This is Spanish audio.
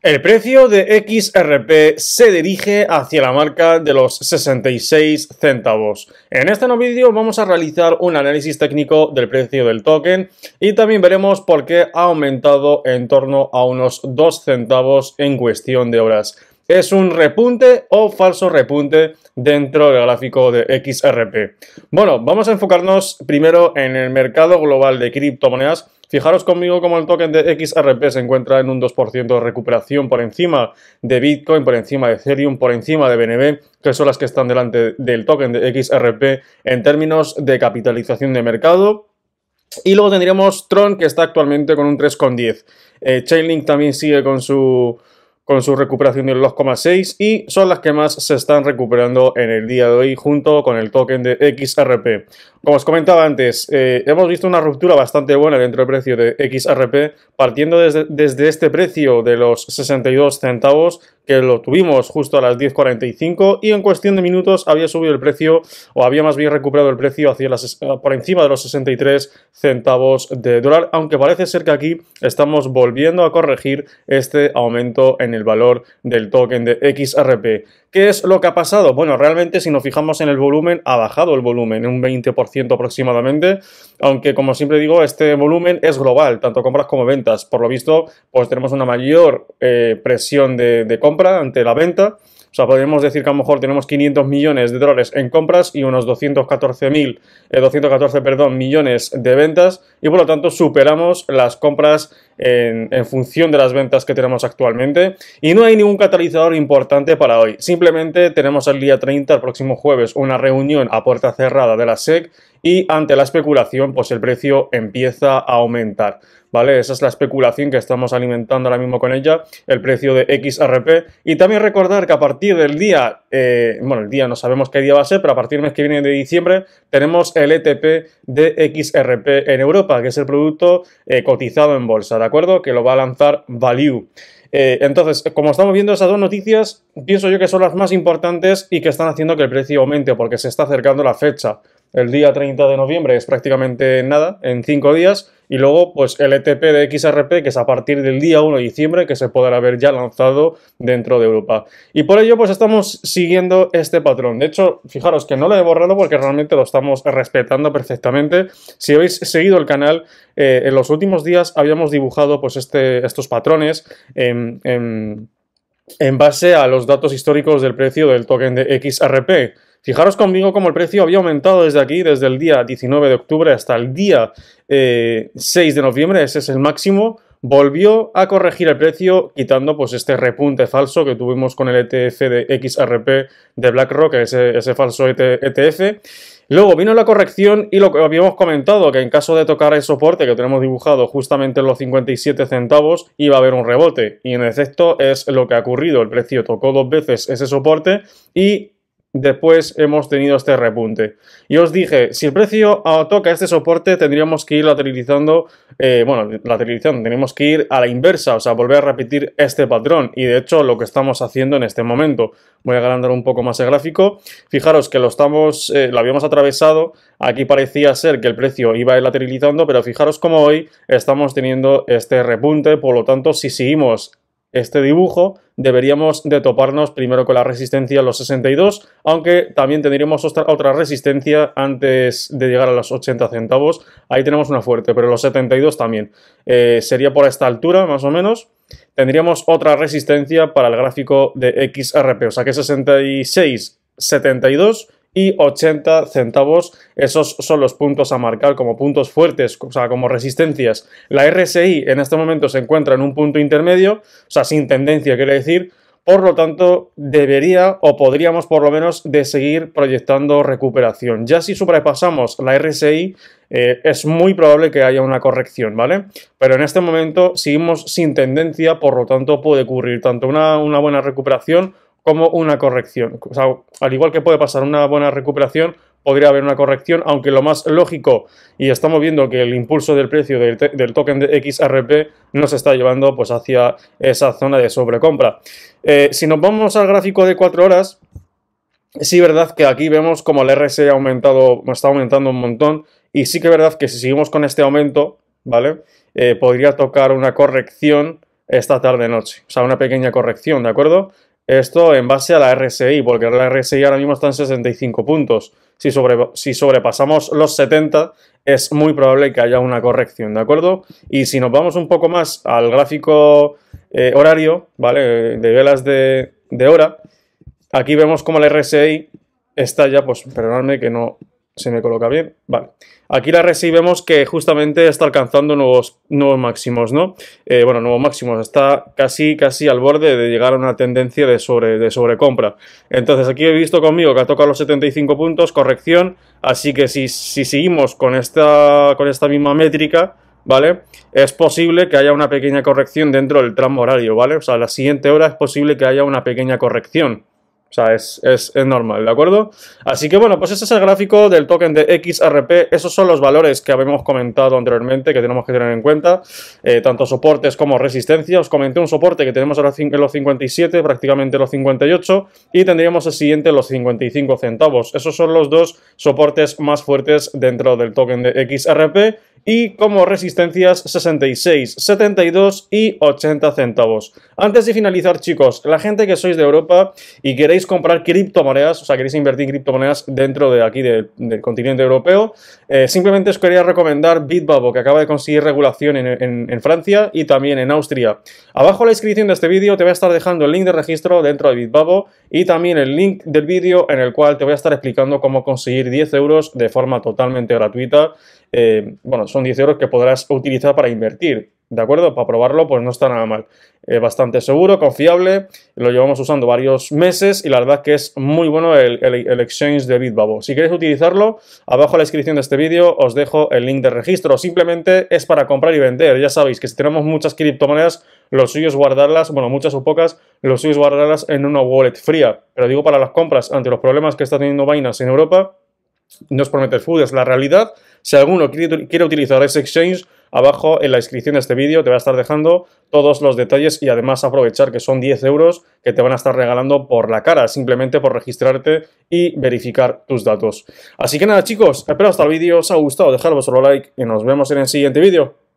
El precio de XRP se dirige hacia la marca de los 66 centavos. En este nuevo vídeo vamos a realizar un análisis técnico del precio del token y también veremos por qué ha aumentado en torno a unos 2 centavos en cuestión de horas. ¿Es un repunte o falso repunte dentro del gráfico de XRP? Bueno, vamos a enfocarnos primero en el mercado global de criptomonedas Fijaros conmigo como el token de XRP se encuentra en un 2% de recuperación por encima de Bitcoin, por encima de Ethereum, por encima de BNB, que son las que están delante del token de XRP en términos de capitalización de mercado. Y luego tendríamos Tron, que está actualmente con un 3,10. Eh, Chainlink también sigue con su con su recuperación del 2,6 y son las que más se están recuperando en el día de hoy junto con el token de XRP. Como os comentaba antes, eh, hemos visto una ruptura bastante buena dentro del precio de XRP, partiendo desde, desde este precio de los 62 centavos que lo tuvimos justo a las 10.45 y en cuestión de minutos había subido el precio o había más bien recuperado el precio hacia las, por encima de los 63 centavos de dólar, aunque parece ser que aquí estamos volviendo a corregir este aumento en el valor del token de XRP. ¿Qué es lo que ha pasado? Bueno, realmente si nos fijamos en el volumen, ha bajado el volumen un 20% aproximadamente, aunque como siempre digo, este volumen es global, tanto compras como ventas. Por lo visto, pues tenemos una mayor eh, presión de, de ante la venta. O sea, podríamos decir que a lo mejor tenemos 500 millones de dólares en compras y unos 214 mil, 214, perdón, millones de ventas y por lo tanto superamos las compras en, función de las ventas que tenemos actualmente y no hay ningún catalizador importante para hoy. Simplemente tenemos el día 30, el próximo jueves, una reunión a puerta cerrada de la SEC y ante la especulación pues el precio empieza a aumentar. ¿Vale? Esa es la especulación que estamos alimentando ahora mismo con ella, el precio de XRP. Y también recordar que a partir del día, eh, bueno, el día no sabemos qué día va a ser, pero a partir del mes que viene de diciembre tenemos el ETP de XRP en Europa, que es el producto eh, cotizado en bolsa, ¿de acuerdo? Que lo va a lanzar Value. Eh, entonces, como estamos viendo esas dos noticias, pienso yo que son las más importantes y que están haciendo que el precio aumente porque se está acercando la fecha el día 30 de noviembre es prácticamente nada, en 5 días, y luego pues el ETP de XRP, que es a partir del día 1 de diciembre, que se podrá haber ya lanzado dentro de Europa. Y por ello pues estamos siguiendo este patrón. De hecho, fijaros que no lo he borrado porque realmente lo estamos respetando perfectamente. Si habéis seguido el canal, eh, en los últimos días habíamos dibujado pues este, estos patrones en, en base a los datos históricos del precio del token de XRP. Fijaros conmigo cómo el precio había aumentado desde aquí, desde el día 19 de octubre hasta el día 6 eh, de noviembre, ese es el máximo, volvió a corregir el precio quitando pues este repunte falso que tuvimos con el ETF de XRP de BlackRock, ese, falso ETF. E Luego vino la corrección y lo que habíamos comentado, que en caso de tocar el soporte que tenemos dibujado justamente en los 57 centavos, iba a haber un rebote. Y en efecto es lo que ha ocurrido. El precio tocó dos veces ese soporte y después hemos tenido este repunte. Y os dije, si el precio toca este soporte, tendríamos que ir lateralizando, eh, bueno, lateralizando, tenemos que ir a la inversa, o sea, volver a repetir este patrón. Y de hecho, lo que estamos haciendo en este momento. Voy a agrandar un poco más el gráfico. Fijaros que lo estamos, eh, lo habíamos atravesado. Aquí parecía ser que el precio iba a ir lateralizando, pero fijaros como hoy estamos teniendo este repunte. Por lo tanto, si seguimos este dibujo, deberíamos de toparnos primero con la resistencia a los 62, aunque también tendríamos otra, resistencia antes de llegar a los 80 centavos. Ahí tenemos una fuerte, pero los 72 también. Eh, sería por esta altura, más o menos. Tendríamos otra resistencia para el gráfico de XRP, o sea que 66, 72 y 80 centavos. Esos son los puntos a marcar como puntos fuertes, o sea, como resistencias. La RSI en este momento se encuentra en un punto intermedio, o sea, sin tendencia, quiere decir. Por lo tanto, debería o podríamos por lo menos de seguir proyectando recuperación. Ya si sobrepasamos la RSI, eh, es muy probable que haya una corrección, ¿vale? Pero en este momento seguimos sin tendencia, por lo tanto puede ocurrir tanto una, una buena recuperación como una corrección. Al igual que puede pasar una buena recuperación, podría haber una corrección, aunque lo más lógico, y estamos viendo que el impulso del precio del, token de XRP nos está llevando pues, hacia esa zona de sobrecompra. Eh, si nos vamos al gráfico de 4 horas, sí verdad que aquí vemos como el RSI ha aumentado, está aumentando un montón, y sí que verdad que si seguimos con este aumento, ¿vale? Eh, podría tocar una corrección esta tarde-noche. O sea, una pequeña corrección, ¿de acuerdo? Esto en base a la RSI, porque la RSI ahora mismo está en 65 puntos. Si, si sobrepasamos los 70, es muy probable que haya una corrección, ¿de acuerdo? Y si nos vamos un poco más al gráfico eh, horario, ¿vale? De velas de, de hora, aquí vemos como la RSI está ya, pues perdonadme que no se me coloca bien. Vale. Aquí la RSI vemos que justamente está alcanzando nuevos, nuevos máximos, ¿no? Eh, bueno, nuevos máximos. Está casi, casi al borde de llegar a una tendencia de, sobre, de sobrecompra. Entonces aquí he visto conmigo que ha tocado los 75 puntos, corrección. Así que si, si seguimos con esta, con esta misma métrica, ¿vale? Es posible que haya una pequeña corrección dentro del tramo horario, ¿vale? O sea, la siguiente hora es posible que haya una pequeña corrección. O sea, es, normal, ¿de acuerdo? Así que bueno, pues ese es el gráfico del token de XRP. Esos son los valores que habíamos comentado anteriormente que tenemos que tener en cuenta. Eh, tanto soportes como resistencia. Os comenté un soporte que tenemos ahora en los 57, prácticamente los 58. Y tendríamos el siguiente los 55 centavos. Esos son los dos soportes más fuertes dentro del token de XRP y como resistencias 66, 72 y 80 centavos. Antes de finalizar, chicos, la gente que sois de Europa y queréis comprar criptomonedas, o sea, queréis invertir criptomonedas dentro de aquí del continente europeo, eh, simplemente os quería recomendar Bitbabo, que acaba de conseguir regulación en, Francia y también en Austria. Abajo en la descripción de este vídeo te voy a estar dejando el link de registro dentro de Bitbabo y también el link del vídeo en el cual te voy a estar explicando cómo conseguir 10 euros de forma totalmente gratuita eh, bueno, son 10 euros que podrás utilizar para invertir, ¿de acuerdo? Para probarlo, pues no está nada mal. Bastante seguro, confiable, lo llevamos usando varios meses y la verdad que es muy bueno el, exchange de Bitbabo. Si queréis utilizarlo, abajo en la descripción de este vídeo os dejo el link de registro. Simplemente es para comprar y vender. Ya sabéis que si tenemos muchas criptomonedas, lo suyo es guardarlas, bueno, muchas o pocas, lo suyo es guardarlas en una wallet fría. Pero digo para las compras, ante los problemas que está teniendo Binance en Europa, no os promete food, es la realidad. Si alguno quiere, utilizar ese exchange, abajo en la descripción de este vídeo te voy a estar dejando todos los detalles y además aprovechar que son 10 euros que te van a estar regalando por la cara, simplemente por registrarte y verificar tus datos. Así que nada chicos, espero hasta el vídeo os ha gustado, dejar vuestro like y nos vemos en el siguiente vídeo.